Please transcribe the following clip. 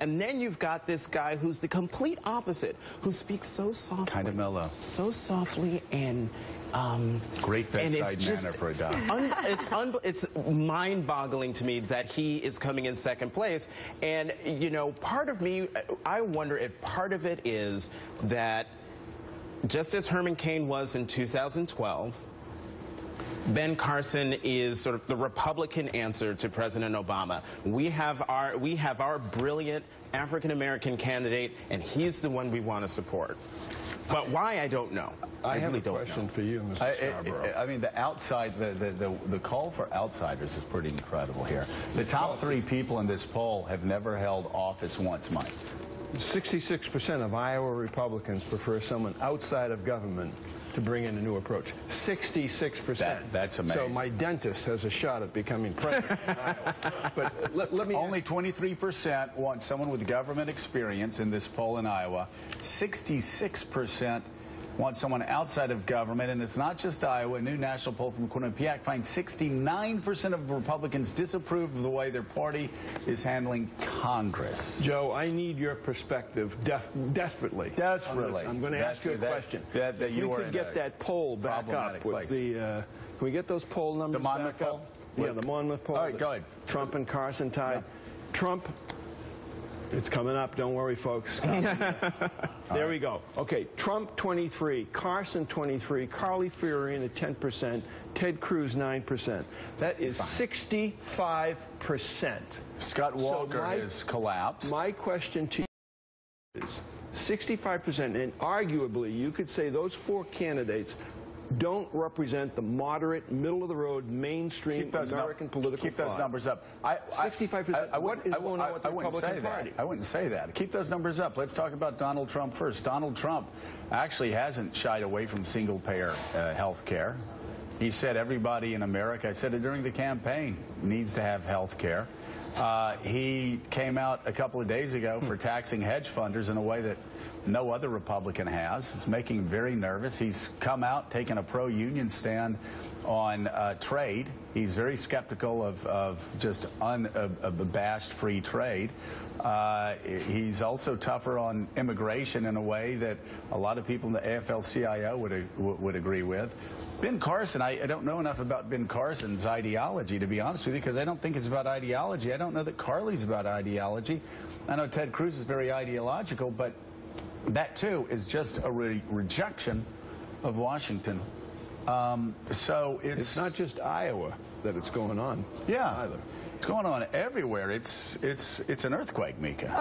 And then you've got this guy who's the complete opposite, who speaks so softly. Kind of mellow. So softly and um, Great bedside manner for a guy. un- it's un- it's mind-boggling to me that he is coming in second place. And you know, part of me, I wonder if part of it is that just as Herman Cain was in 2012. Ben Carson is sort of the Republican answer to President Obama. We have our we have our brilliant African American candidate, and he's the one we want to support. But why I don't know. I, have really a don't question know. for you, Mr. I, I- Scarborough. I mean, the outside, the, the, the, the call for outsiders is pretty incredible here. The top three people in this poll have never held office once, Mike. 66% of Iowa Republicans prefer someone outside of government to bring in a new approach. 66%. That- that's amazing. So my dentist has a shot at becoming president. in Iowa. But let, let me Only 23% want someone with government experience in this poll in Iowa. 66% want someone outside of government. And it's not just Iowa. A new national poll from Quinnipiac finds 69% of Republicans disapprove of the way their party is handling Congress. Joe, I need your perspective def- desperately. Desperately. I'm going to ask you a that- question. that- that you we could get that poll back up with place. the. Uh, can we get those poll numbers Monmouth back poll? up? Yeah, the Monmouth poll. All right, go ahead. Trump and Carson tied. Trump. It's coming up. Don't worry, folks. there we go. Okay, Trump 23, Carson 23, Carly Fiorina 10%, Ted Cruz 9%. That is 65%. Scott Walker my- has collapsed. My question to you is 65%, and arguably you could say those four candidates don't represent the moderate, middle of the road, mainstream keep those num- American political party. keep those thought. numbers up. I, I- 65%. I, I What wouldn't- I, going on with the Republican Party? That. I wouldn't say that. Keep those numbers up. Let's talk about Donald Trump first. Donald Trump actually hasn't shied away from single-payer uh, health care. He said everybody in America, I said it during the campaign, needs to have health care. Uh, he came out a couple of days ago for taxing hedge funders in a way that no other Republican has. It's making him very nervous. He's come out taking a pro-union stand on uh, trade. He's very skeptical of, of just unabashed free trade. Uh, he's also tougher on immigration in a way that a lot of people in the AFL-CIO would, would agree with. Ben Carson, I, I don't know enough about Ben Carson's ideology, to be honest with you, because I don't think it's about ideology. I don't know that Carly's about ideology. I know Ted Cruz is very ideological, but that too is just a re- rejection of Washington. Um, so it's, It's not just Iowa that it's going on. yeah, Either. it's going on everywhere. It's it's it's an earthquake, Mika. Okay.